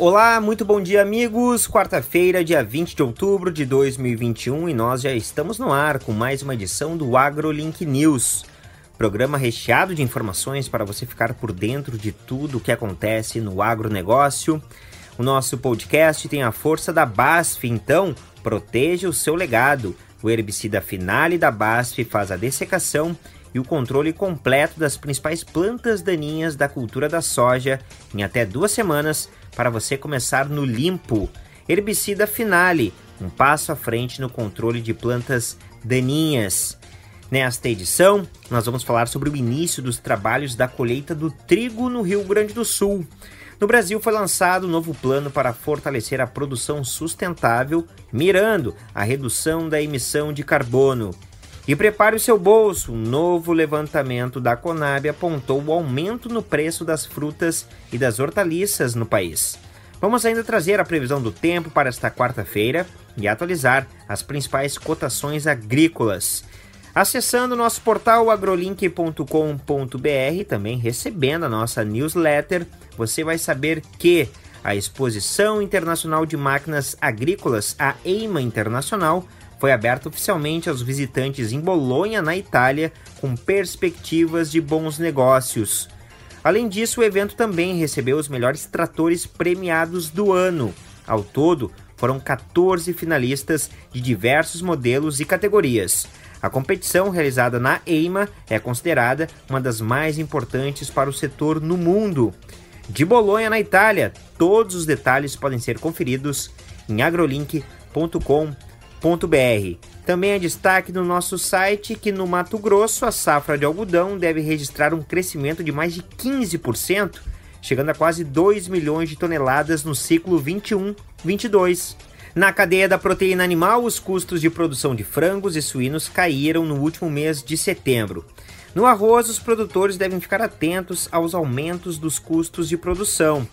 Olá, muito bom dia, amigos. Quarta-feira, dia 20 de outubro de 2021, e nós já estamos no ar com mais uma edição do AgroLink News. Programa recheado de informações para você ficar por dentro de tudo o que acontece no agronegócio. O nosso podcast tem a força da BASF, então proteja o seu legado. O herbicida Finale da BASF faz a dessecação e o controle completo das principais plantas daninhas da cultura da soja em até duas semanas para você começar no limpo. Herbicida Finale, um passo à frente no controle de plantas daninhas. Nesta edição, nós vamos falar sobre o início dos trabalhos da colheita do trigo no Rio Grande do Sul. No Brasil foi lançado um novo plano para fortalecer a produção sustentável, mirando a redução da emissão de carbono. E prepare o seu bolso, um novo levantamento da Conab apontou o aumento no preço das frutas e das hortaliças no país. Vamos ainda trazer a previsão do tempo para esta quarta-feira e atualizar as principais cotações agrícolas. Acessando nosso portal agrolink.com.br, também recebendo a nossa newsletter, você vai saber que a Exposição Internacional de Máquinas Agrícolas, a EIMA Internacional, foi aberto oficialmente aos visitantes em Bolonha, na Itália, com perspectivas de bons negócios. Além disso, o evento também recebeu os melhores tratores premiados do ano. Ao todo, foram 14 finalistas de diversos modelos e categorias. A competição realizada na EIMA é considerada uma das mais importantes para o setor no mundo. De Bolonha, na Itália, todos os detalhes podem ser conferidos em agrolink.com.br também é destaque no nosso site que no Mato Grosso a safra de algodão deve registrar um crescimento de mais de 15%, chegando a quase 2 milhões de toneladas no ciclo 21-22. Na cadeia da proteína animal, os custos de produção de frangos e suínos caíram no último mês de setembro. No arroz, os produtores devem ficar atentos aos aumentos dos custos de produção.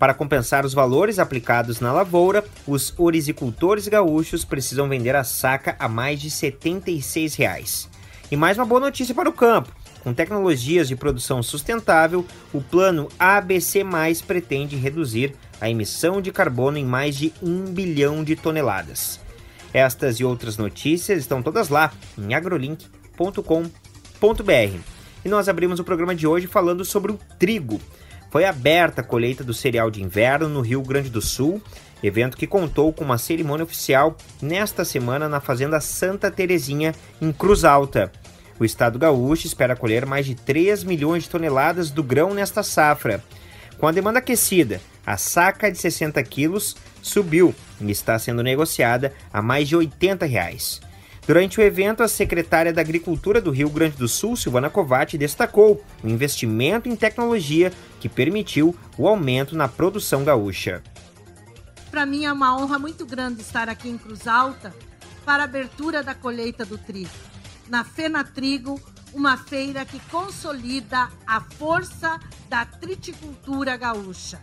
Para compensar os valores aplicados na lavoura, os orizicultores gaúchos precisam vender a saca a mais de 76 reais. E mais uma boa notícia para o campo. Com tecnologias de produção sustentável, o plano ABC pretende reduzir a emissão de carbono em mais de 1 bilhão de toneladas. Estas e outras notícias estão todas lá em agrolink.com.br. E nós abrimos o programa de hoje falando sobre o trigo foi aberta a colheita do cereal de inverno no Rio Grande do Sul, evento que contou com uma cerimônia oficial nesta semana na Fazenda Santa Terezinha, em Cruz Alta. O estado gaúcho espera colher mais de 3 milhões de toneladas do grão nesta safra. Com a demanda aquecida, a saca de 60 quilos subiu e está sendo negociada a mais de 80 reais. Durante o evento, a secretária da Agricultura do Rio Grande do Sul, Silvana Covatti, destacou o investimento em tecnologia que permitiu o aumento na produção gaúcha. Para mim é uma honra muito grande estar aqui em Cruz Alta para a abertura da colheita do trigo. Na Fena Trigo, uma feira que consolida a força da triticultura gaúcha.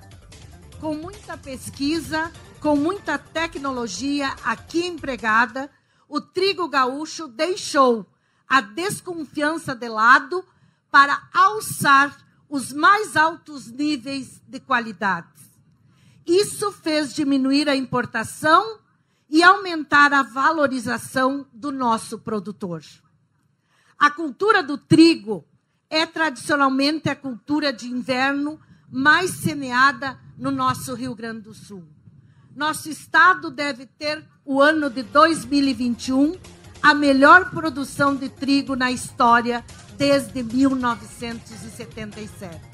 Com muita pesquisa, com muita tecnologia aqui empregada, o trigo gaúcho deixou a desconfiança de lado para alçar os mais altos níveis de qualidade. Isso fez diminuir a importação e aumentar a valorização do nosso produtor. A cultura do trigo é tradicionalmente a cultura de inverno mais semeada no nosso Rio Grande do Sul. Nosso estado deve ter o ano de 2021 a melhor produção de trigo na história desde 1977.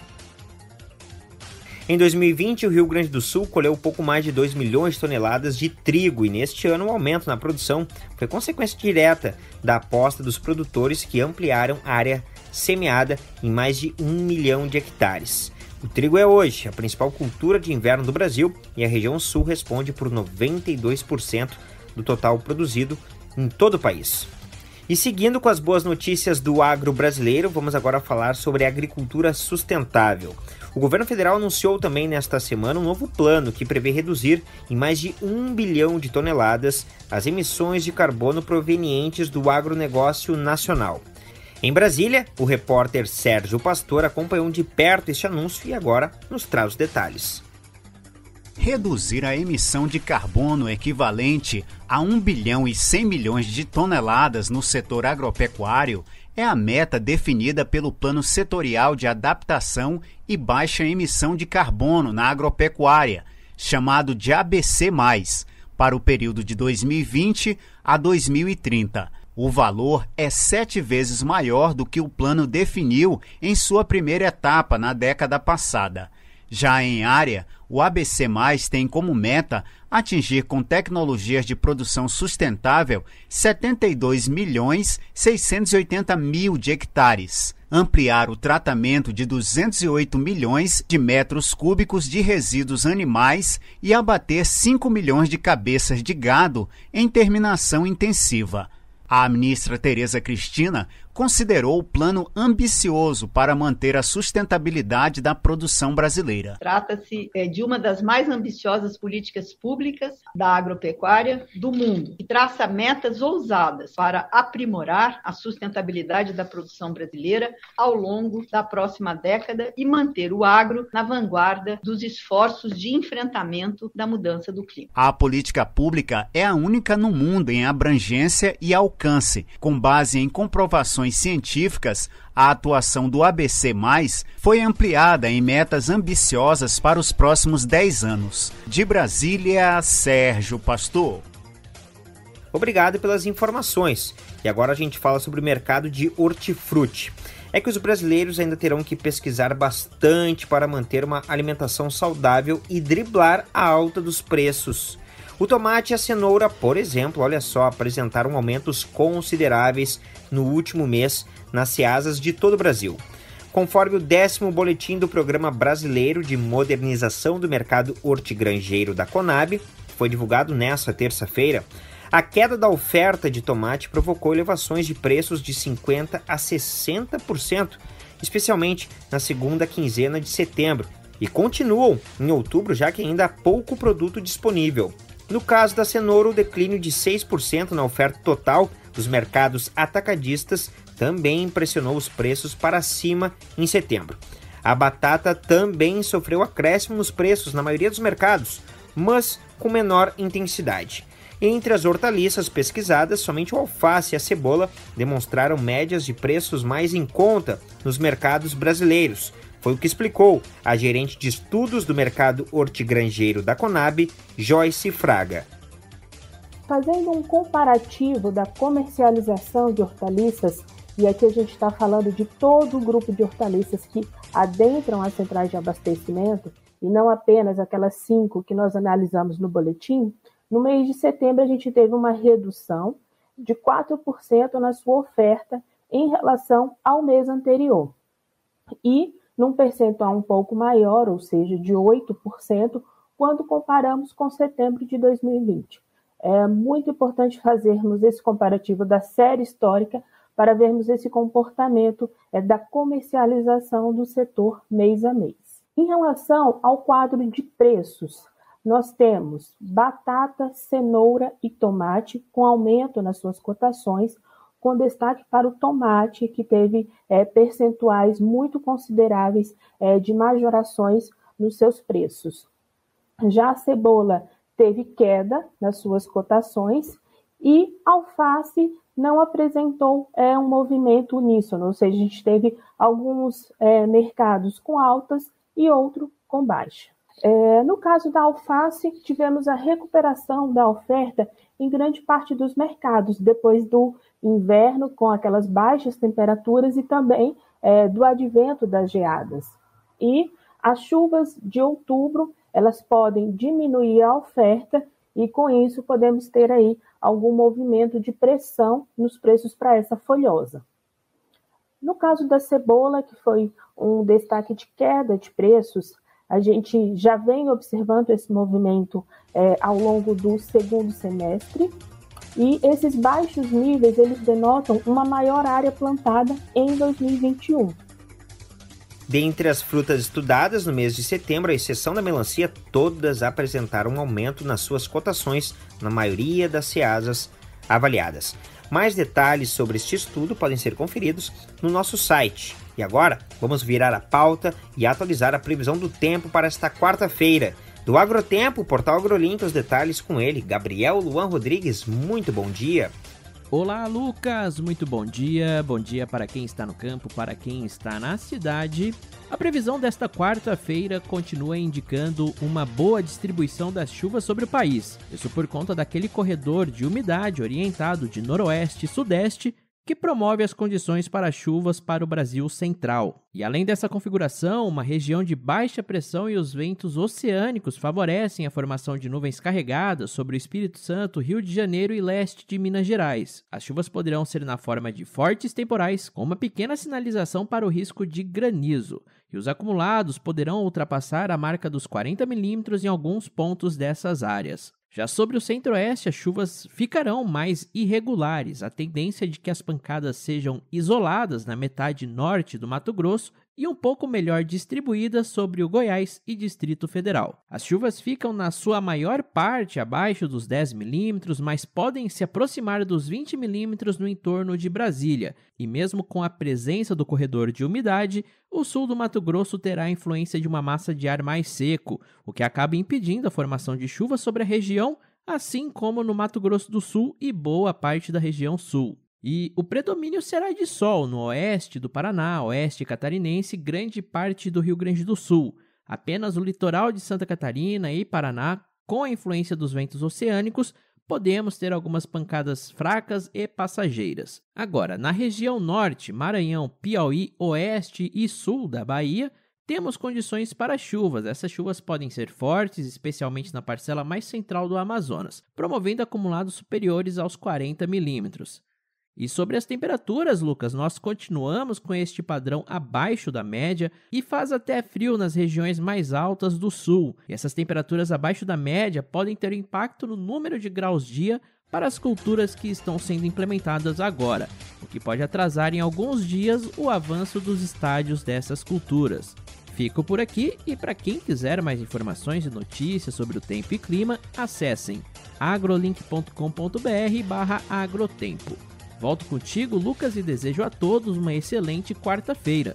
Em 2020, o Rio Grande do Sul colheu pouco mais de 2 milhões de toneladas de trigo e neste ano o aumento na produção foi consequência direta da aposta dos produtores que ampliaram a área semeada em mais de 1 milhão de hectares. O trigo é hoje a principal cultura de inverno do Brasil e a região sul responde por 92% do total produzido em todo o país. E seguindo com as boas notícias do agro brasileiro, vamos agora falar sobre agricultura sustentável. O governo federal anunciou também nesta semana um novo plano que prevê reduzir em mais de um bilhão de toneladas as emissões de carbono provenientes do agronegócio nacional. Em Brasília, o repórter Sérgio Pastor acompanhou de perto este anúncio e agora nos traz os detalhes. Reduzir a emissão de carbono equivalente a 1 bilhão e 100 milhões de toneladas no setor agropecuário é a meta definida pelo Plano Setorial de Adaptação e Baixa Emissão de Carbono na Agropecuária, chamado de ABC, para o período de 2020 a 2030. O valor é sete vezes maior do que o plano definiu em sua primeira etapa na década passada. Já em área, o ABC tem como meta atingir com tecnologias de produção sustentável 72 milhões 680 mil de hectares, ampliar o tratamento de 208 milhões de metros cúbicos de resíduos animais e abater 5 milhões de cabeças de gado em terminação intensiva. A ministra Tereza Cristina considerou o plano ambicioso para manter a sustentabilidade da produção brasileira. Trata-se é, de uma das mais ambiciosas políticas públicas da agropecuária do mundo, que traça metas ousadas para aprimorar a sustentabilidade da produção brasileira ao longo da próxima década e manter o agro na vanguarda dos esforços de enfrentamento da mudança do clima. A política pública é a única no mundo em abrangência e alcance, com base em comprovações científicas, a atuação do ABC, foi ampliada em metas ambiciosas para os próximos 10 anos. De Brasília, Sérgio Pastor. Obrigado pelas informações. E agora a gente fala sobre o mercado de hortifruti. É que os brasileiros ainda terão que pesquisar bastante para manter uma alimentação saudável e driblar a alta dos preços. O tomate e a cenoura, por exemplo, olha só, apresentaram aumentos consideráveis no último mês nas ceasas de todo o Brasil. Conforme o décimo boletim do Programa Brasileiro de Modernização do Mercado Hortigranjeiro da Conab, foi divulgado nesta terça-feira, a queda da oferta de tomate provocou elevações de preços de 50% a 60%, especialmente na segunda quinzena de setembro, e continuam em outubro, já que ainda há pouco produto disponível. No caso da cenoura, o declínio de 6% na oferta total dos mercados atacadistas também impressionou os preços para cima em setembro. A batata também sofreu acréscimo nos preços na maioria dos mercados, mas com menor intensidade. Entre as hortaliças pesquisadas, somente o alface e a cebola demonstraram médias de preços mais em conta nos mercados brasileiros, foi o que explicou a gerente de estudos do mercado hortigranjeiro da Conab, Joyce Fraga. Fazendo um comparativo da comercialização de hortaliças, e aqui a gente está falando de todo o grupo de hortaliças que adentram as centrais de abastecimento, e não apenas aquelas cinco que nós analisamos no boletim, no mês de setembro a gente teve uma redução de 4% na sua oferta em relação ao mês anterior. E num percentual um pouco maior, ou seja, de 8%, quando comparamos com setembro de 2020. É muito importante fazermos esse comparativo da série histórica para vermos esse comportamento é, da comercialização do setor mês a mês. Em relação ao quadro de preços, nós temos batata, cenoura e tomate com aumento nas suas cotações, com destaque para o tomate, que teve é, percentuais muito consideráveis é, de majorações nos seus preços. Já a cebola teve queda nas suas cotações e alface não apresentou é, um movimento uníssono, ou seja, a gente teve alguns é, mercados com altas e outro com baixa. É, no caso da alface, tivemos a recuperação da oferta em grande parte dos mercados, depois do inverno, com aquelas baixas temperaturas e também é, do advento das geadas. E as chuvas de outubro, elas podem diminuir a oferta e com isso podemos ter aí algum movimento de pressão nos preços para essa folhosa. No caso da cebola, que foi um destaque de queda de preços, a gente já vem observando esse movimento é, ao longo do segundo semestre e esses baixos níveis eles denotam uma maior área plantada em 2021. Dentre as frutas estudadas no mês de setembro, à exceção da melancia, todas apresentaram um aumento nas suas cotações na maioria das ceasas avaliadas. Mais detalhes sobre este estudo podem ser conferidos no nosso site. E agora, vamos virar a pauta e atualizar a previsão do tempo para esta quarta-feira, Do Agrotempo, Portal AgroLink, os detalhes com ele, Gabriel Luan Rodrigues. Muito bom dia. Olá, Lucas! Muito bom dia. Bom dia para quem está no campo, para quem está na cidade. A previsão desta quarta-feira continua indicando uma boa distribuição das chuvas sobre o país. Isso por conta daquele corredor de umidade orientado de noroeste e sudeste que promove as condições para chuvas para o Brasil central. E além dessa configuração, uma região de baixa pressão e os ventos oceânicos favorecem a formação de nuvens carregadas sobre o Espírito Santo, Rio de Janeiro e leste de Minas Gerais. As chuvas poderão ser na forma de fortes temporais, com uma pequena sinalização para o risco de granizo. E os acumulados poderão ultrapassar a marca dos 40 milímetros em alguns pontos dessas áreas. Já sobre o centro-oeste, as chuvas ficarão mais irregulares. A tendência é de que as pancadas sejam isoladas na metade norte do Mato Grosso e um pouco melhor distribuídas sobre o Goiás e Distrito Federal. As chuvas ficam na sua maior parte abaixo dos 10 milímetros, mas podem se aproximar dos 20 milímetros no entorno de Brasília. E mesmo com a presença do corredor de umidade, o sul do Mato Grosso terá a influência de uma massa de ar mais seco, o que acaba impedindo a formação de chuvas sobre a região, assim como no Mato Grosso do Sul e boa parte da região sul. E o predomínio será de sol no oeste do Paraná, oeste catarinense e grande parte do Rio Grande do Sul. Apenas o litoral de Santa Catarina e Paraná, com a influência dos ventos oceânicos, podemos ter algumas pancadas fracas e passageiras. Agora, na região norte, Maranhão, Piauí, oeste e sul da Bahia, temos condições para chuvas. Essas chuvas podem ser fortes, especialmente na parcela mais central do Amazonas, promovendo acumulados superiores aos 40 milímetros. E sobre as temperaturas, Lucas, nós continuamos com este padrão abaixo da média e faz até frio nas regiões mais altas do sul. E essas temperaturas abaixo da média podem ter impacto no número de graus dia para as culturas que estão sendo implementadas agora, o que pode atrasar em alguns dias o avanço dos estádios dessas culturas. Fico por aqui e para quem quiser mais informações e notícias sobre o tempo e clima, acessem agrolink.com.br/agrotempo. Volto contigo, Lucas, e desejo a todos uma excelente quarta-feira.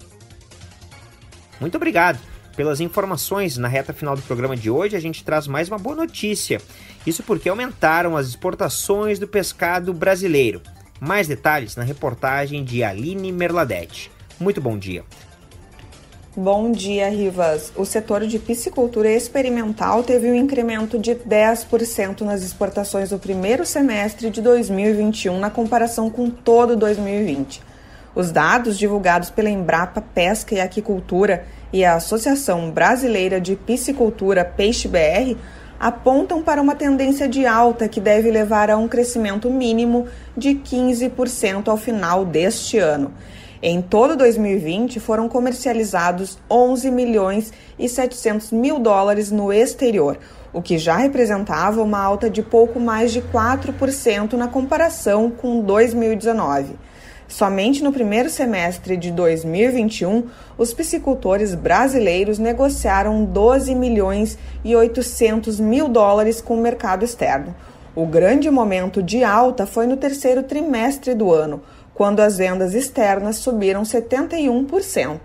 Muito obrigado pelas informações. Na reta final do programa de hoje, a gente traz mais uma boa notícia. Isso porque aumentaram as exportações do pescado brasileiro. Mais detalhes na reportagem de Aline Merladete. Muito bom dia. Bom dia, Rivas. O setor de piscicultura experimental teve um incremento de 10% nas exportações do primeiro semestre de 2021 na comparação com todo 2020. Os dados divulgados pela Embrapa Pesca e Aquicultura e a Associação Brasileira de Piscicultura Peixe BR apontam para uma tendência de alta que deve levar a um crescimento mínimo de 15% ao final deste ano. Em todo 2020, foram comercializados 11 milhões e 700 mil dólares no exterior, o que já representava uma alta de pouco mais de 4% na comparação com 2019. Somente no primeiro semestre de 2021, os piscicultores brasileiros negociaram 12 milhões e 800 mil dólares com o mercado externo. O grande momento de alta foi no terceiro trimestre do ano, quando as vendas externas subiram 71%.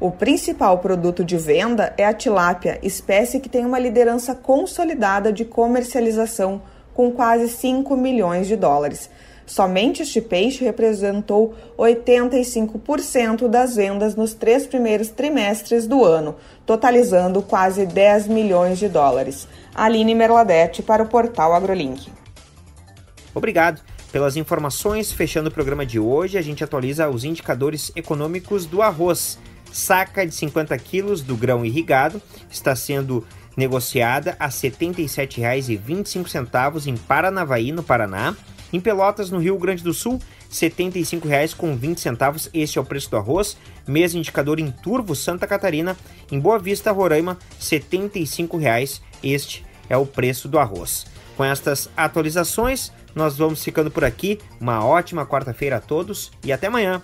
O principal produto de venda é a tilápia, espécie que tem uma liderança consolidada de comercialização com quase 5 milhões de dólares. Somente este peixe representou 85% das vendas nos três primeiros trimestres do ano, totalizando quase 10 milhões de dólares. Aline Merladete para o portal AgroLink. Obrigado pelas informações. Fechando o programa de hoje, a gente atualiza os indicadores econômicos do arroz. Saca de 50 quilos do grão irrigado está sendo negociada a R$ 77,25 em Paranavaí, no Paraná. Em Pelotas, no Rio Grande do Sul, R$ 75,20. Este é o preço do arroz. Mesmo indicador em Turvo, Santa Catarina. Em Boa Vista, Roraima, R$ 75. Este é o preço do arroz. Com estas atualizações, nós vamos ficando por aqui. Uma ótima quarta-feira a todos e até amanhã.